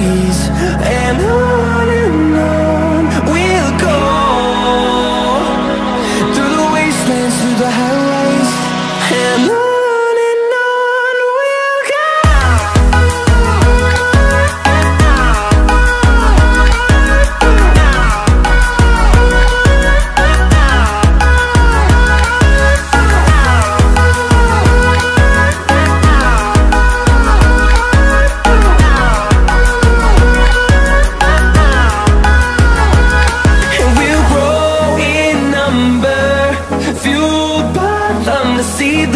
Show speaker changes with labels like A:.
A: And